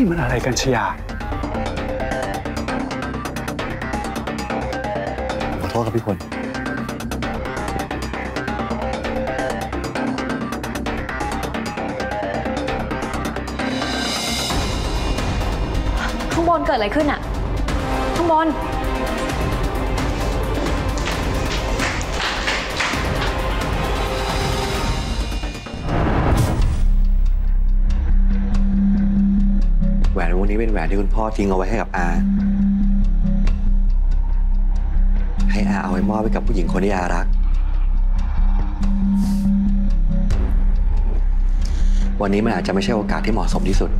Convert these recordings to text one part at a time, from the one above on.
อะไรกันชยา ขอโทษครับพี่พลข้างบนเกิดอะไรขึ้นอะข้างบน วนวงนี้เป็นแหวนที่คุณพ่อทิ้งเอาไว้ให้กับอา ให้อาเอาไว้มอบให้กับผู้หญิงคนที่อารัก วันนี้มันอาจจะไม่ใช่โอกาสที่เหมาะสมที่สุด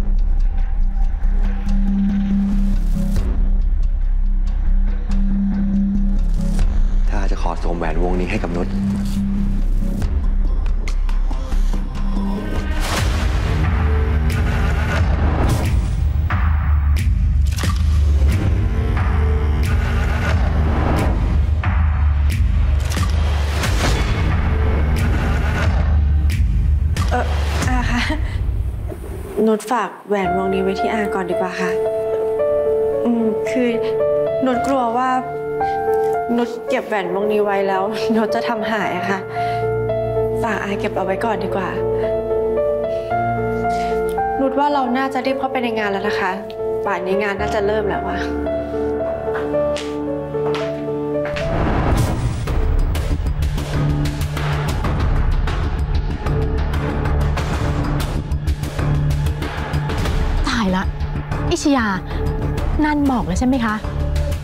ถ้าอาจะขอสวมแหวนวงนี้ให้กับนุช เอออาคะนุชฝากแหวนวงนี้ไว้ที่อาก่อนดีกว่าค่ะ อืม คือนุชกลัวว่านุชเก็บแหวนวงนี้ไว้แล้วนุชจะทำหายอะค่ะ ฝากอาเก็บเอาไว้ก่อนดีกว่านุชว่าเราน่าจะรีบเข้าไปในงานแล้วนะคะ ป่านนี้งานน่าจะเริ่มแล้วอะายละอิชยา นันบอกแล้วใช่ไหมคะ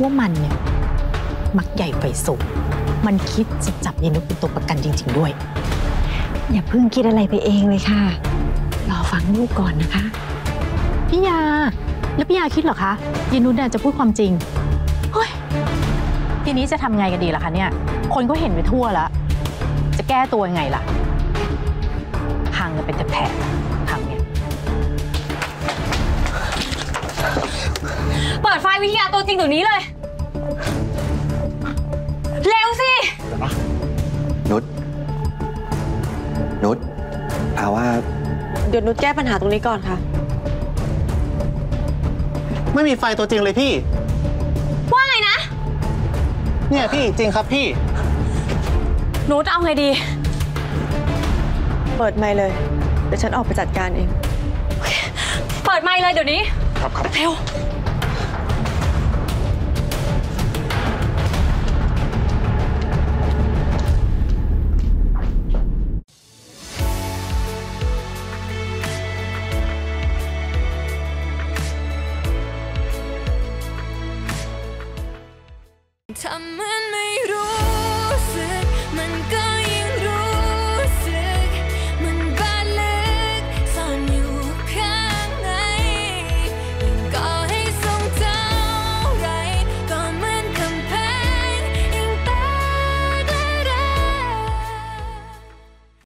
ว่ามันเนี่ย มักใหญ่ไฟสูงมันคิดจะจับยายนุชเป็นตัวประกันจริง ๆ ด้วย อย่าเพิ่งคิดอะไรไปเองเลยค่ะ รอฟังลูกก่อนนะคะ พี่ยา แล้วพี่ยาคิดเหรอคะยายนุชเนี่ยจะพูดความจริง เฮ้ย ทีนี้จะทำไงกันดีล่ะคะเนี่ย คนก็เห็นไปทั่วแล้ว จะแก้ตัวยังไงล่ะพังกันเป็นแถบ เปิดไฟวิทยาตัวจริงเดี๋ยวนี้เลย เร็วสิ นุช นุชอาว่า เดี๋ยวนุชแก้ปัญหาตรงนี้ก่อนค่ะ ไม่มีไฟตัวจริงเลยพี่ ว่าไงนะ เนี่ยพี่จริงครับพี่ นุชเอาไงดี เปิดไมค์เลย เดี๋ยวฉันออกไปจัดการเอง เปิดไมค์เลยเดี๋ยวนี้ ครับครับเร็ว and made